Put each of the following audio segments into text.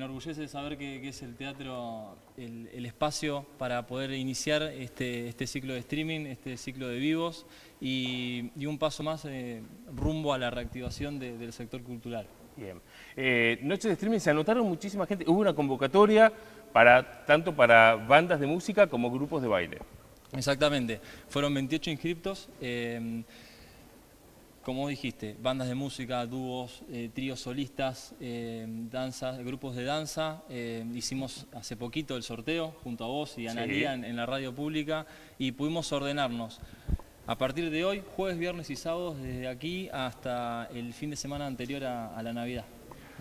enorgullece saber que, es el teatro el, espacio para poder iniciar este, este, ciclo de streaming, este ciclo de vivos y, un paso más eh, rumbo a la reactivación del sector cultural. Bien. Eh, noches de streaming se anotaron muchísima gente, hubo una convocatoria para tanto para bandas de música como grupos de baile. Exactamente, fueron 28 inscriptos. Eh, como dijiste, bandas de música, dúos, eh, tríos solistas, eh, danzas, grupos de danza. Eh, hicimos hace poquito el sorteo junto a vos y a Analia en, la radio pública y pudimos ordenarnos. A partir de hoy, jueves, viernes y sábados, desde aquí hasta el fin de semana anterior a, la Navidad.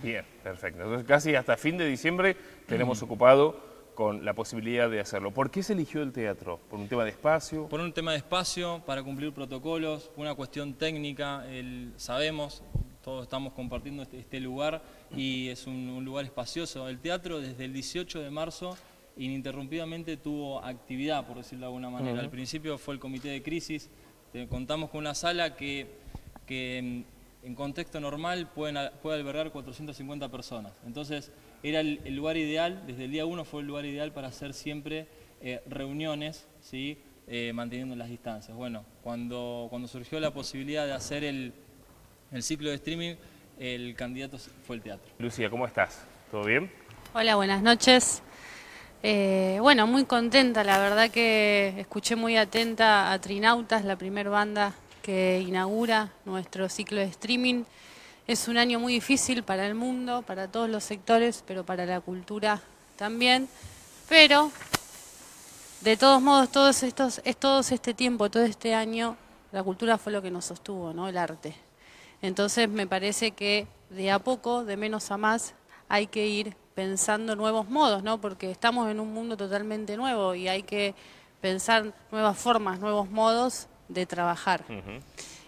Bien, perfecto. Entonces casi hasta fin de diciembre tenemos ocupado con la posibilidad de hacerlo. ¿Por qué se eligió el teatro? ¿Por un tema de espacio? Por un tema de espacio, para cumplir protocolos, una cuestión técnica, el, sabemos, todos estamos compartiendo este, este lugar y es un, lugar espacioso. El teatro desde el 18 de marzo ininterrumpidamente tuvo actividad, por decirlo de alguna manera. Al principio fue el comité de crisis, contamos con una sala que, que en contexto normal pueden, puede albergar 450 personas. Entonces, era el, lugar ideal, desde el día uno fue el lugar ideal para hacer siempre eh, reuniones, ¿sí? Eh, manteniendo las distancias. Bueno, cuando, cuando surgió la posibilidad de hacer el, ciclo de streaming, el candidato fue el teatro. Lucía, ¿cómo estás? ¿Todo bien? Hola, buenas noches. Eh, bueno, muy contenta, la verdad que escuché muy atenta a Trinautas, la primera banda que inaugura nuestro ciclo de streaming. Es un año muy difícil para el mundo, para todos los sectores, pero para la cultura también. Pero, de todos modos, todos estos, es todo este tiempo, todo este año, la cultura fue lo que nos sostuvo, ¿no? El arte. Entonces me parece que de a poco, de menos a más, hay que ir pensando nuevos modos, ¿no? Porque estamos en un mundo totalmente nuevo y hay que pensar nuevas formas, nuevos modos de trabajar.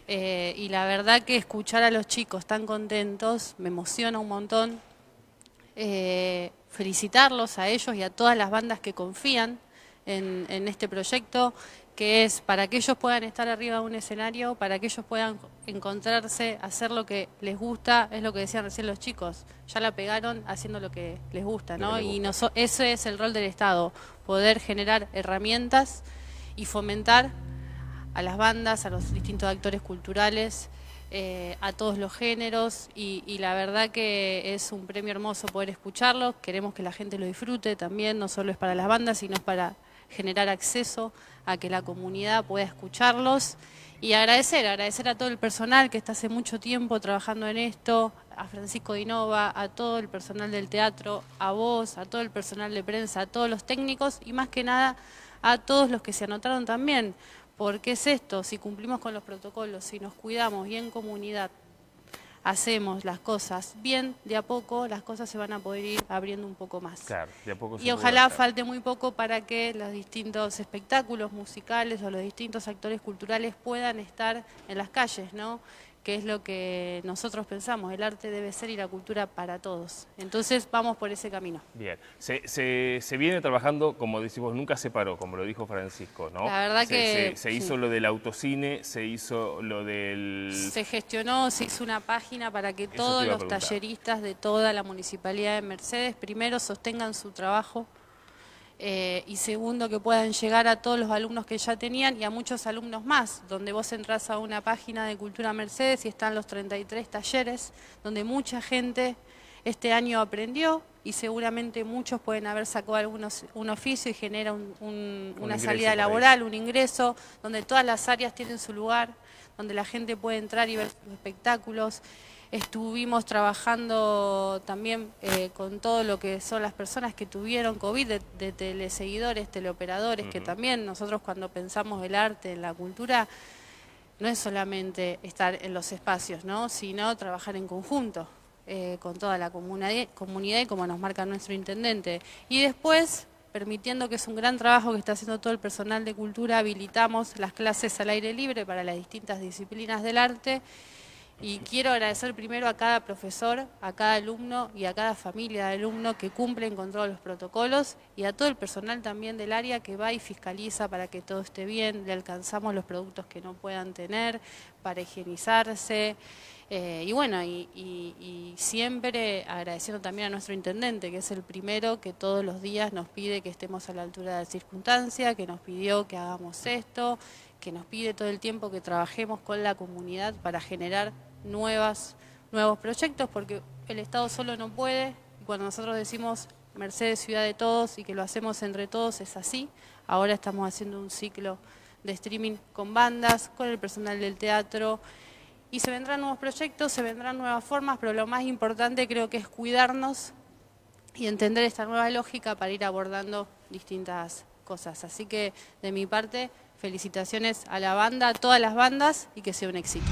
Eh, y la verdad que escuchar a los chicos tan contentos me emociona un montón. Eh, felicitarlos a ellos y a todas las bandas que confían en, este proyecto, que es para que ellos puedan estar arriba de un escenario, para que ellos puedan encontrarse, hacer lo que les gusta, es lo que decían recién los chicos, ya la pegaron haciendo lo que les gusta, ¿no? Y ese es el rol del Estado, poder generar herramientas y fomentar a las bandas, a los distintos actores culturales, eh, a todos los géneros y, la verdad que es un premio hermoso poder escucharlos, queremos que la gente lo disfrute también, no solo es para las bandas, sino es para generar acceso a que la comunidad pueda escucharlos. Y agradecer, agradecer a todo el personal que está hace mucho tiempo trabajando en esto, a Francisco Dinova, a todo el personal del teatro, a vos, a todo el personal de prensa, a todos los técnicos y más que nada a todos los que se anotaron también, porque es esto, si cumplimos con los protocolos, si nos cuidamos y en comunidad hacemos las cosas bien, de a poco las cosas se van a poder ir abriendo un poco más. Claro, de a poco y ojalá falte muy poco para que los distintos espectáculos musicales o los distintos actores culturales puedan estar en las calles, ¿no? Que es lo que nosotros pensamos, el arte debe ser y la cultura para todos. Entonces vamos por ese camino. Bien, se, se, viene trabajando, como decimos, nunca se paró, como lo dijo Francisco, ¿no? La verdad que... Se, hizo lo del autocine, se hizo lo del... Se gestionó, se hizo una página para que todos los talleristas de toda la Municipalidad de Mercedes primero sostengan su trabajo eh, y segundo que puedan llegar a todos los alumnos que ya tenían y a muchos alumnos más, donde vos entras a una página de Cultura Mercedes y están los 33 talleres, donde mucha gente este año aprendió y seguramente muchos pueden haber sacado algunos, un oficio y genera una salida laboral, un ingreso, donde todas las áreas tienen su lugar, donde la gente puede entrar y ver espectáculos. Estuvimos trabajando también eh, con todo lo que son las personas que tuvieron COVID, de, teleseguidores, teleoperadores, que también nosotros cuando pensamos el arte, en la cultura, no es solamente estar en los espacios, ¿no? sino trabajar en conjunto eh, con toda la comunidad y como nos marca nuestro intendente. Y después permitiendo que es un gran trabajo que está haciendo todo el personal de cultura, habilitamos las clases al aire libre para las distintas disciplinas del arte Y quiero agradecer primero a cada profesor, a cada alumno y a cada familia de alumno que cumplen con todos los protocolos y a todo el personal también del área que va y fiscaliza para que todo esté bien, le alcanzamos los productos que no puedan tener, para higienizarse. Eh, y bueno, y, y, siempre agradeciendo también a nuestro intendente, que es el primero que todos los días nos pide que estemos a la altura de la circunstancia, que nos pidió que hagamos esto, que nos pide todo el tiempo que trabajemos con la comunidad para generar nuevas, nuevos proyectos, porque el Estado solo no puede, cuando nosotros decimos Mercedes Ciudad de Todos y que lo hacemos entre todos es así. Ahora estamos haciendo un ciclo de streaming con bandas, con el personal del teatro, y se vendrán nuevos proyectos, se vendrán nuevas formas, pero lo más importante creo que es cuidarnos y entender esta nueva lógica para ir abordando distintas cosas. Así que de mi parte, felicitaciones a la banda, a todas las bandas y que sea un éxito.